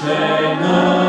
Krishna.